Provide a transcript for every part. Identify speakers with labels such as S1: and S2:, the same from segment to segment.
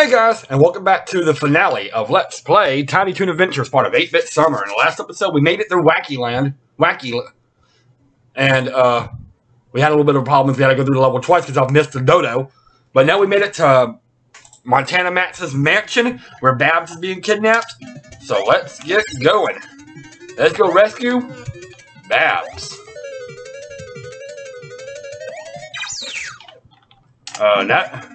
S1: Hey guys, and welcome back to the finale of Let's Play Tiny Toon Adventures, part of 8-Bit Summer. In the last episode, we made it through Wacky Land, Wacky, and uh, we had a little bit of problems. We had to go through the level twice because I've missed the dodo. But now we made it to Montana Max's mansion, where Babs is being kidnapped. So let's get going. Let's go rescue Babs. Uh, that.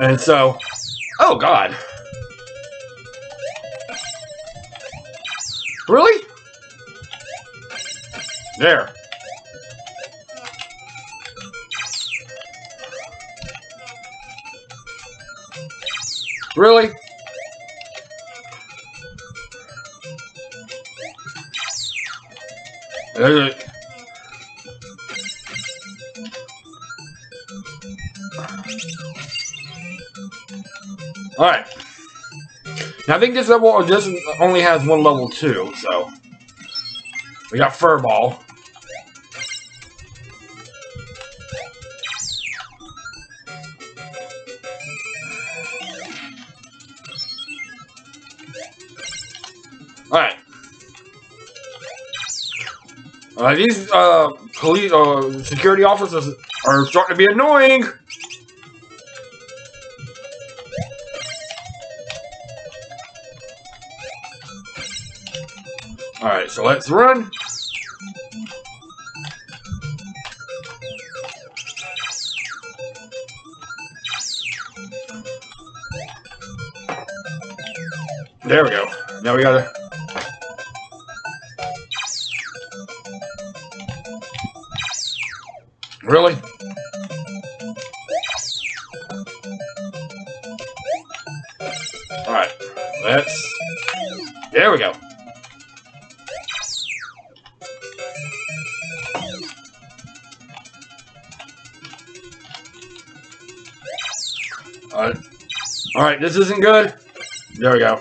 S1: And so, oh god. Really? There. Really? Uh, Alright. Now I think this level just only has one level two, so we got Furrball. Alright. Uh, these uh, police uh, security officers are starting to be annoying. Alright, so let's run. There we go. Now we gotta... Really? Alright, this isn't good. There we go.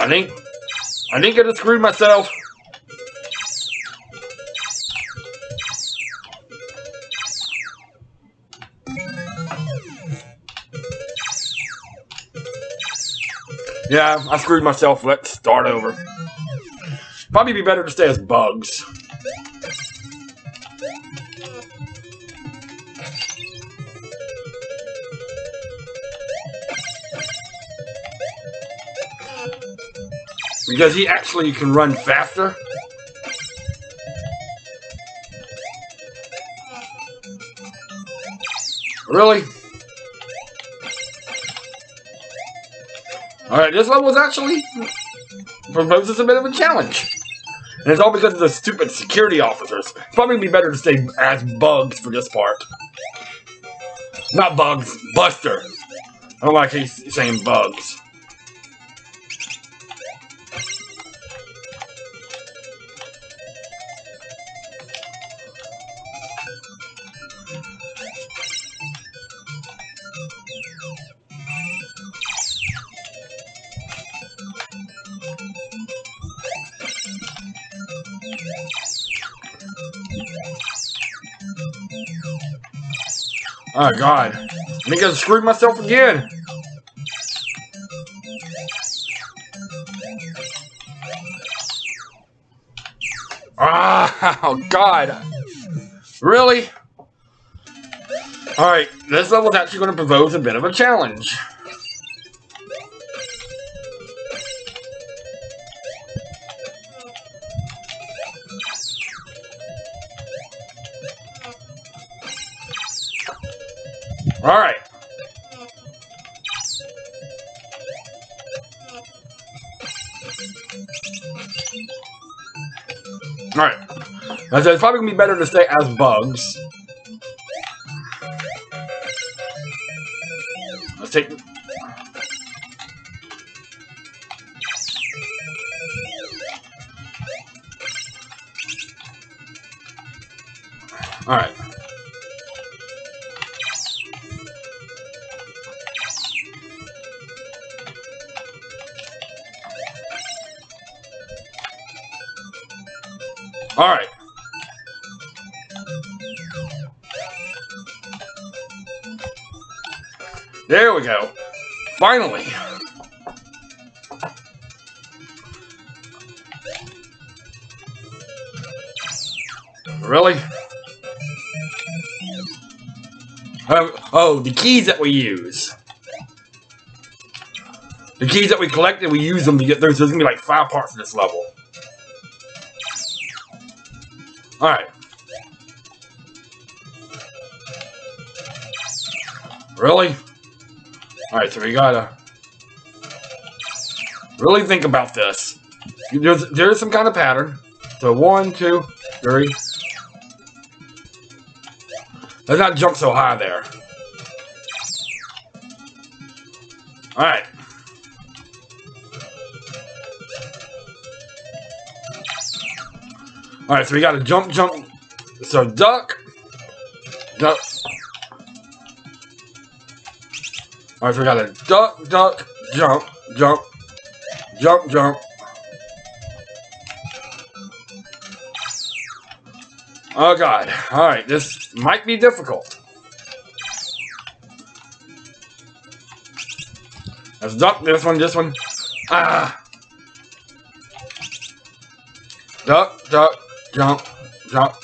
S1: I think I think I just screwed myself. Yeah, I screwed myself. Let's start over. Probably be better to stay as bugs. Because he actually can run faster. Really? Alright, this level is actually proposes a bit of a challenge. And it's all because of the stupid security officers. Probably be better to stay as bugs for this part. Not bugs, Buster. I don't like he's saying bugs. Oh god. I think I screwed myself again. Oh god. Really? Alright, this level is actually going to propose a bit of a challenge. Alright. Alright. I said it's probably gonna be better to stay as bugs. Let's take Alright. Alright. There we go. Finally. Really? Oh, oh, the keys that we use. The keys that we collected, we use them to get through. So there's gonna be like five parts of this level. Alright. Really? Alright, so we gotta really think about this. There's, there's some kind of pattern. So one, two, three. Let's not jump so high there. Alright. Alright, so we gotta jump, jump. So duck. Duck. Alright, so we gotta duck, duck, jump, jump, jump, jump. Oh god. Alright, this might be difficult. Let's duck this one, this one. Ah! Duck, duck, jump, jump,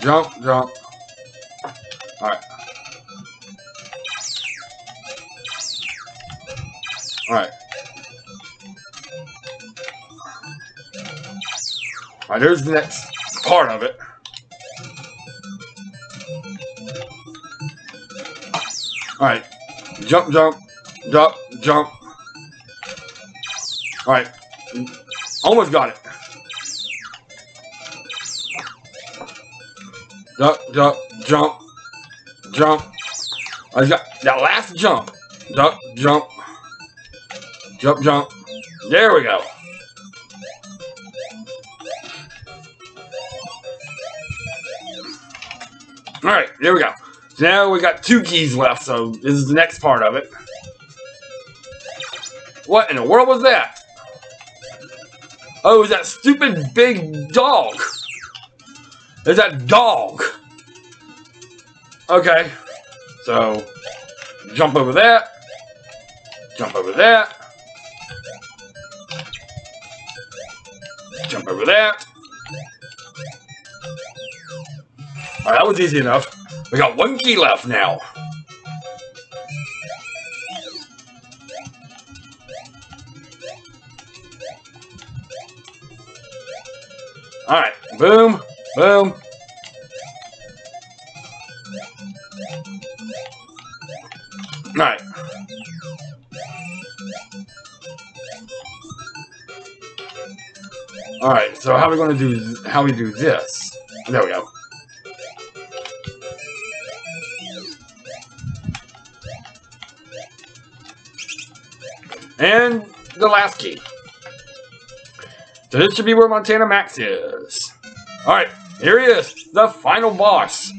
S1: jump, jump. Alright. Alright. Alright, there's the next part of it. Alright. Jump, jump, jump, jump. Alright. Almost got it. Duck, duck, jump, jump. I got that last jump. Duck, jump, jump, jump. There we go. All right, there we go. Now we got two keys left, so this is the next part of it. What in the world was that? Oh, is that stupid big dog. There's that dog. Okay. So, jump over that. Jump over that. Jump over that. Alright, that was easy enough. We got one key left now. Alright, boom. Boom. So how are we going to do, how we do this? There we go. And the last key. So this should be where Montana Max is. Alright, here he is, the final boss.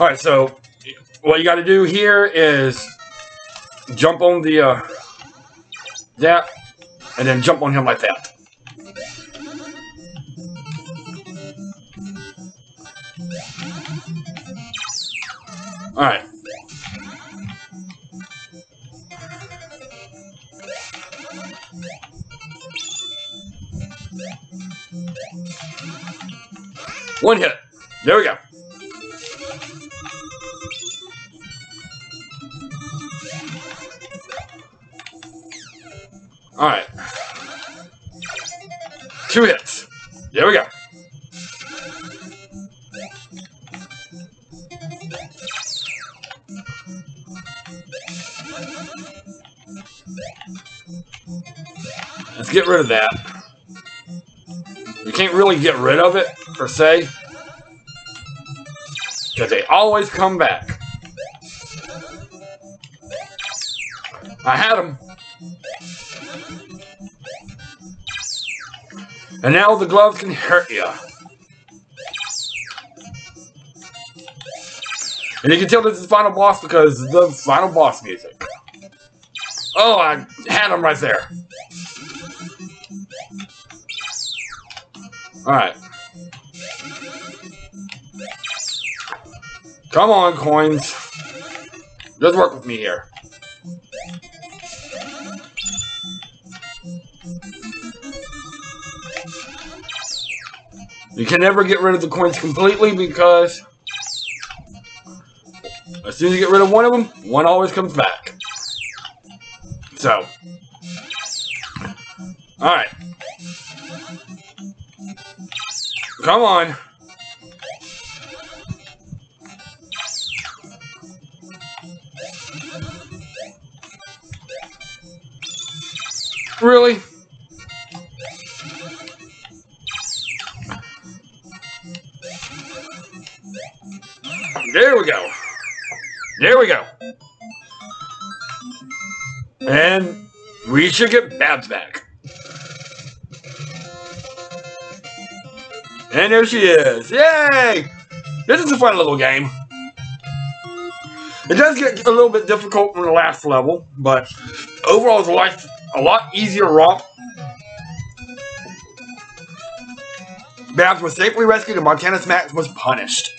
S1: Alright, so what you gotta do here is jump on the uh that and then jump on him like that. Alright. One hit. There we go. Alright. Two hits. There we go. Let's get rid of that. You can't really get rid of it, per se. Because they always come back. I had them. And now the gloves can hurt you. And you can tell this is the final boss because the final boss music. Oh, I had him right there. Alright. Come on, coins. Just work with me here. You can never get rid of the coins completely because as soon as you get rid of one of them, one always comes back. So, alright. Come on. Really? There we go. There we go. And we should get Babs back. And there she is. Yay! This is a fun little game. It does get a little bit difficult from the last level, but overall it's a lot, a lot easier romp. Babs was safely rescued and Montana's Max was punished.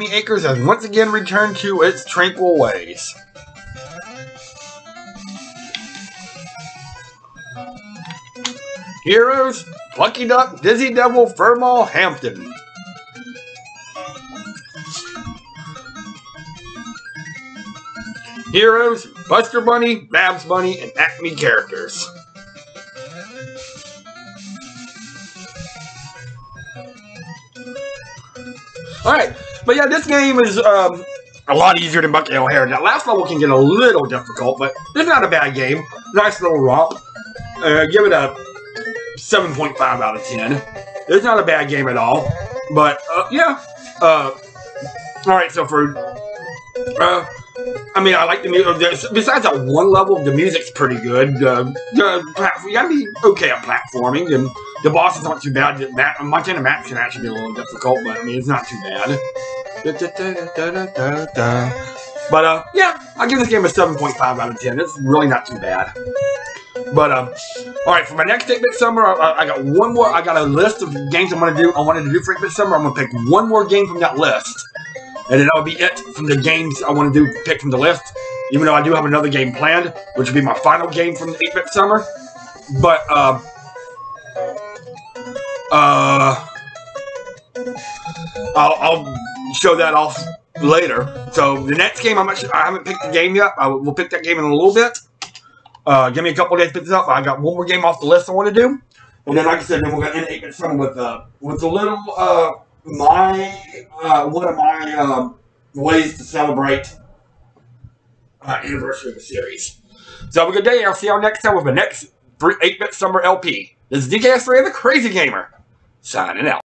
S1: Acme Acres has once again returned to its tranquil ways. Heroes, Plucky Duck, Dizzy Devil, Furrball, Hamton. Heroes, Buster Bunny, Babs Bunny, and Acme characters. Alright, but yeah, this game is um, a lot easier than Bucky O'Hare. That last level can get a little difficult, but it's not a bad game. Nice little romp. Uh, give it a 7.5 out of 10. It's not a bad game at all. But, uh, yeah. Uh, Alright, so for... Uh, I mean, I like the music. Besides that one level, the music's pretty good. The you gotta be okay at platforming, and the bosses aren't too bad. Montana Max can actually be a little difficult, but I mean, it's not too bad. But uh, yeah, I'll give this game a 7.5 out of 10. It's really not too bad. But um, all right, for my next 8-bit summer, I, I, got one more. I got a list of games I'm gonna do. I wanted to do for 8-bit summer. I'm gonna pick one more game from that list, and then that'll be it from the games I want to do. Pick from the list. Even though I do have another game planned, which will be my final game from the 8-bit summer. But uh, uh, I'll, I'll show that off later. So the next game, I'm actually, I haven't picked the game yet. I will, we'll pick that game in a little bit. Uh, give me a couple days to pick this up. I got one more game off the list I want to do. And then, like I said, then we're going to end 8 bit summer with, uh, with a little, uh, my, uh, one of my, uh, ways to celebrate, uh, anniversary of the series. So have a good day. I'll see y'all next time with the next 8-bit summer LP. This is DKS3 the Crazy Gamer, signing out.